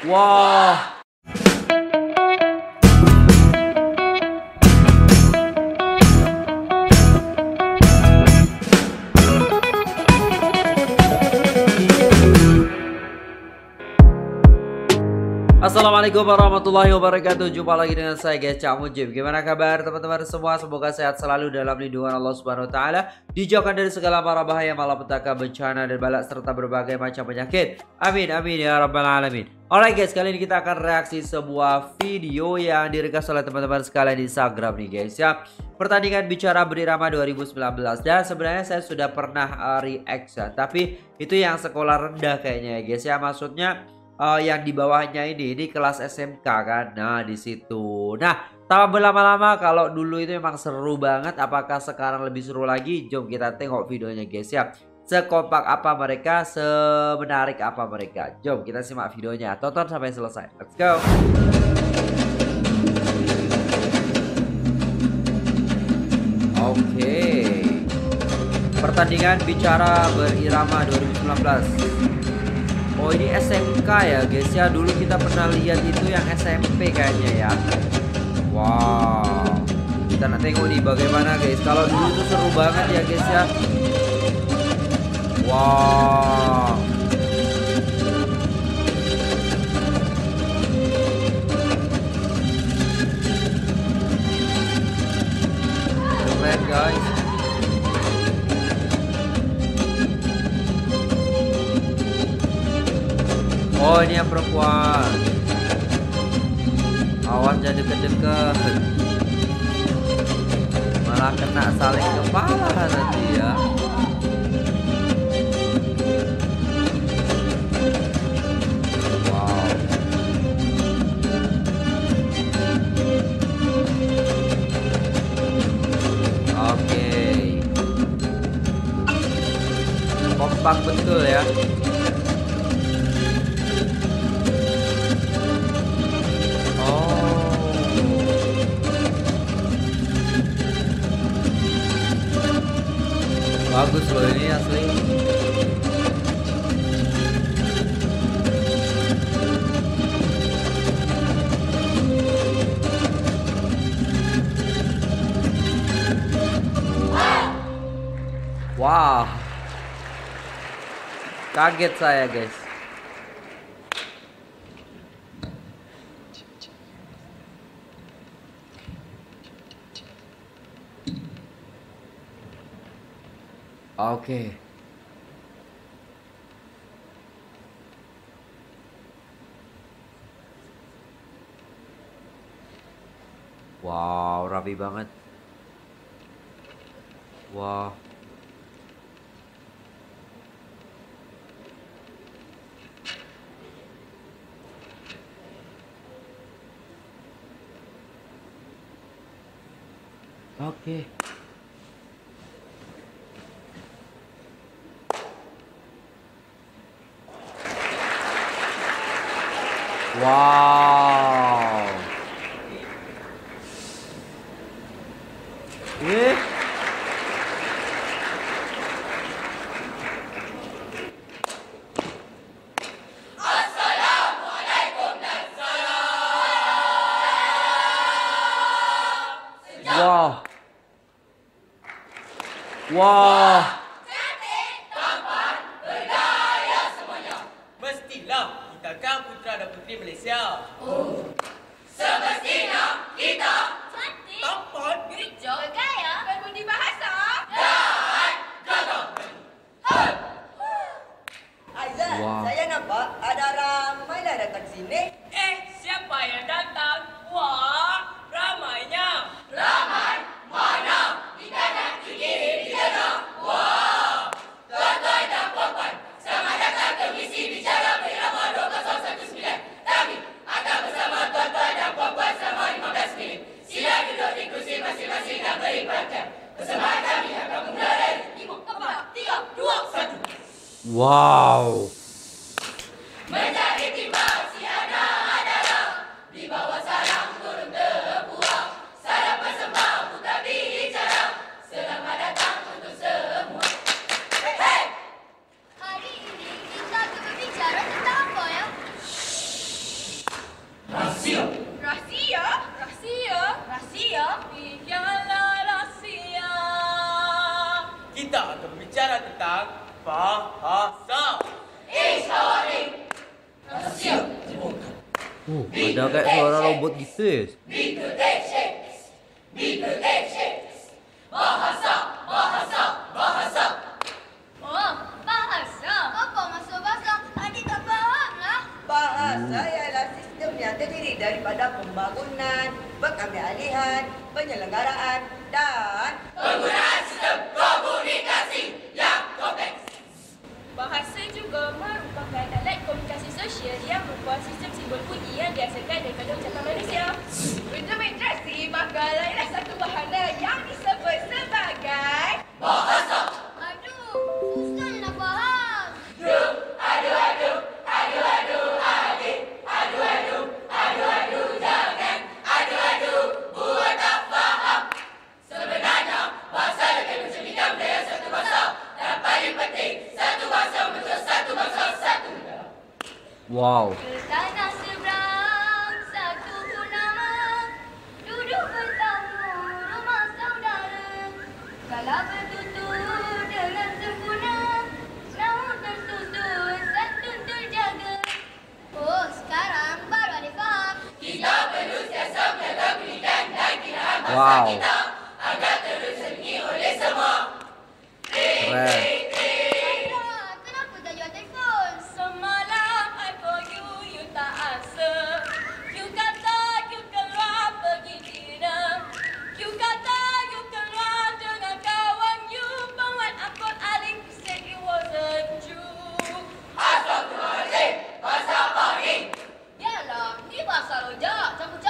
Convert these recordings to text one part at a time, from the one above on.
Wah. Assalamualaikum warahmatullahi wabarakatuh. Jumpa lagi dengan saya guys Cak Mujib. Gimana kabar teman-teman semua? Semoga sehat selalu dalam lindungan Allah Subhanahu Wa Taala Dijauhkan dari segala mara bahaya Malapetaka bencana dan balak Serta berbagai macam penyakit. Amin amin ya rabbal alamin Alright guys kali ini kita akan reaksi sebuah video Yang direkas oleh teman-teman sekalian di Instagram nih guys ya Pertandingan bicara berirama 2019 Dan sebenarnya saya sudah pernah uh, react ya Tapi itu yang sekolah rendah kayaknya ya guys ya Maksudnya uh, yang di bawahnya ini ini kelas SMK kan. Nah, di situ. Nah, tak berlama-lama kalau dulu itu memang seru banget, apakah sekarang lebih seru lagi? Jom kita tengok videonya guys ya. Sekompak apa mereka, semenarik apa mereka. Jom kita simak videonya. Tonton sampai selesai. Let's go. Oke. Pertandingan bicara berirama 2019. Oh ini SMK ya guys ya Dulu kita pernah lihat itu yang SMP kayaknya ya Wow Kita nak tengok nih bagaimana guys Kalau dulu itu seru banget ya guys ya Wow. Keren guys. Oh ini yang perempuan. Awas jadi deket-deket. Malah kena saling kepala nanti Kompak betul ya. Bagus loh ini asli. Wah Kaget saya guys Oke. Wow, rapi banget. Wah. Oke. Wow. 笑. Wow. Uh, ada kayak suara robot gitu ya. Oh, bahasa. Apa maksud bahasa? Adik tak faham lah. Bahasa ialah sistem yang terdiri daripada pembangunan, pengambilalihan, penyelenggaraan dan Bahasa juga merupakan sosial yang merupakan sistem simbol bunyi yang dihasilkan daripada ucapan manusia. Untuk menjelaskan bakal ialah satu bahasa yang disebut sebagai Aduh, Wow. Keren. Ayah, kenapa tak jual telefon? Semalam I call you, you tak answer. You kata you keluar pergi dinner. You kata you keluar dengan kawan you. But when I called Alik, you said it wasn't true. Yalah, ni bahasa rojak. Campur-campur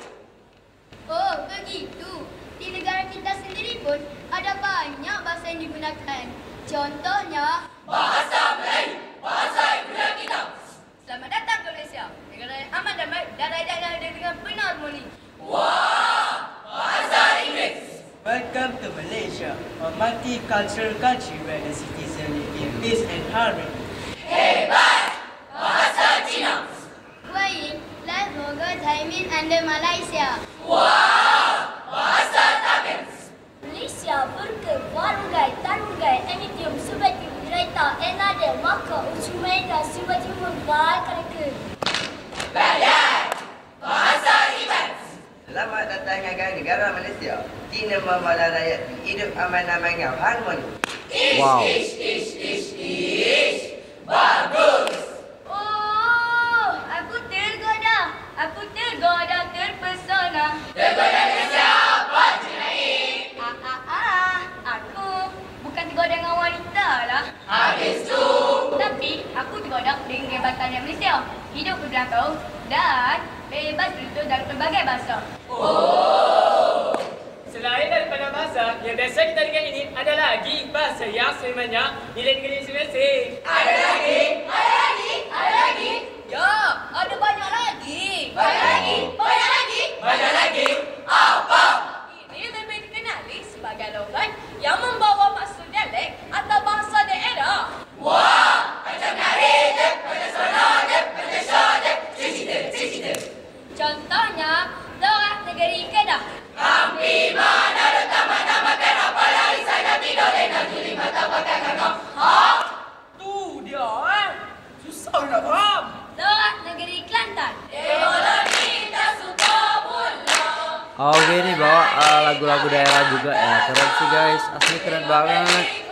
Begitu. Di negara kita sendiri pun ada banyak bahasa yang digunakan. Contohnya... Bahasa Melayu. Bahasa ibu kita. Selamat datang ke Malaysia. Negara yang aman damai dan rakyat dengan penuh harmoni. Welcome to Malaysia, a multicultural country where the citizens live in peace and harmony. Baik, let's go Thailand and Malaysia. Wow! Bahasa Tamil. Malaysia berkewargai tarugai emitium sebagai kereta enada maka ucumai dan sebagai menggal kereka. Selamat datang ke negara Malaysia. Kita membawa rakyat aman aman dan harmoni. Wow. Oh, aku tergoda. Aku tergoda terpesona. Tergoda dengan siapa, Junaid? Ah, ah, ah. Aku bukan tergoda dengan wanita lah. Habis tu. Tapi aku tergoda dengan kehebatan yang Malaysia. Hidup berjangkau dan bebas bertutur dalam pelbagai bahasa. Bahasa, yang biasa kita dengar ini ada lagi bahasa yang sebenarnya nilai negeri semestinya. Ada lagi? Ada lagi? Ada lagi? Ya, ada banyak lagi. Banyak lagi? Banyak lagi? Banyak lagi. Ini lebih dikenali sebagai logat yang membawa guys. Asli keren banget.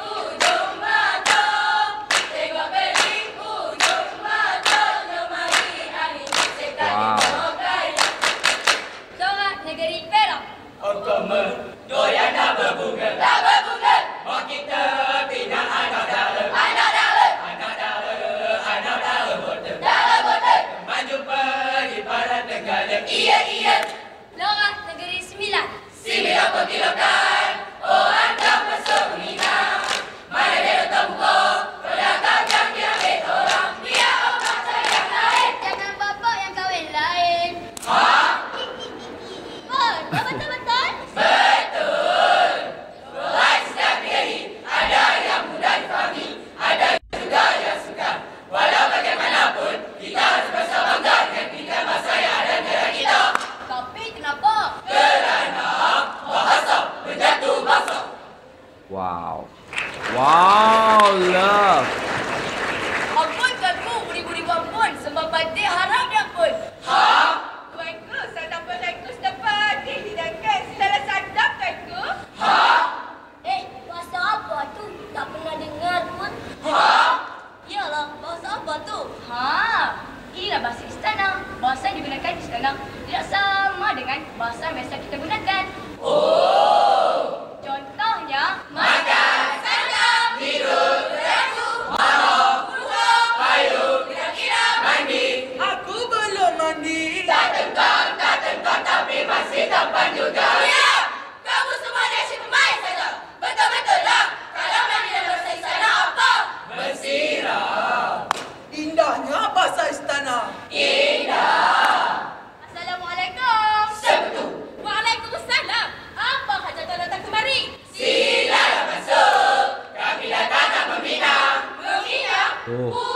Wow, love. 哦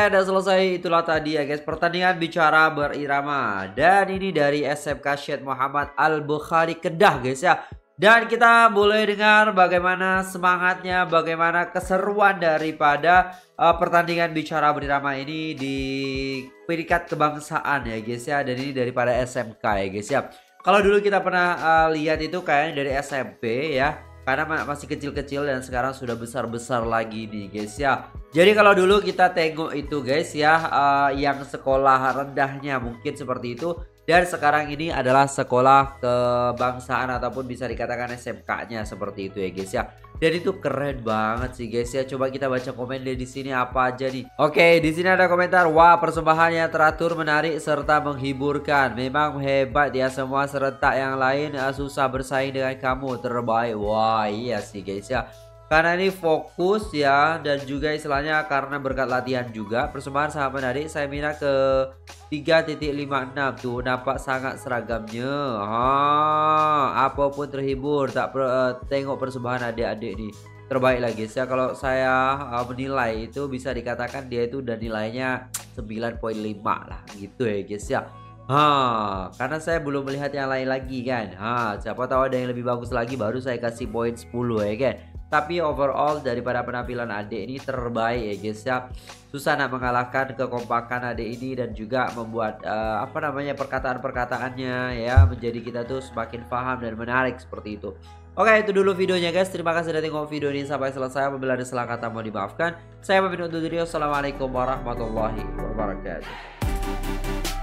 Alright guys, udah selesai itulah tadi ya guys pertandingan bicara berirama dan ini dari SMK Syed Muhammad Al Bukhari Kedah guys ya. Dan kita boleh dengar bagaimana semangatnya, bagaimana keseruan daripada uh, pertandingan bicara berirama ini di peringkat kebangsaan ya guys ya. Dan ini daripada SMK ya guys ya. Kalau dulu kita pernah uh, lihat itu kayaknya dari SMP ya karena ma- masih kecil-kecil dan sekarang sudah besar-besar lagi nih guys ya. Jadi kalau dulu kita tengok itu guys ya eh, yang sekolah rendahnya mungkin seperti itu dan sekarang ini adalah sekolah kebangsaan ataupun bisa dikatakan SMK-nya seperti itu ya guys ya. Dan itu keren banget sih guys ya. Coba kita baca komen di sini apa aja nih. Oke, di sini ada komentar. Wah, persembahannya teratur, menarik serta menghiburkan. Memang hebat ya semua serentak yang lain eh, susah bersaing dengan kamu. Terbaik. Wah, iya sih guys ya. Karena ini fokus ya dan juga istilahnya karena berkat latihan juga persembahan sangat menarik. Saya minat ke 3.56 tuh nampak sangat seragamnya. Ha, apa pun terhibur tak per, eh, tengok persembahan adik-adik nih. Terbaik lagi saya kalau saya eh, menilai itu bisa dikatakan dia itu udah nilainya 9.5 lah gitu ya guys ya. Ha, karena saya belum melihat yang lain lagi kan. Ha, siapa tahu ada yang lebih bagus lagi baru saya kasih poin 10 ya kan. Tapi overall daripada penampilan adik ini terbaik ya guys ya. Susah nak mengalahkan kekompakan adik ini dan juga membuat uh, apa namanya perkataan-perkataannya ya menjadi kita tuh semakin paham dan menarik seperti itu. Oke itu dulu videonya guys. Terima kasih sudah tengok video ini sampai selesai. Apabila ada salah kata mau dimaafkan. Saya pamit undur diri. Assalamualaikum warahmatullahi wabarakatuh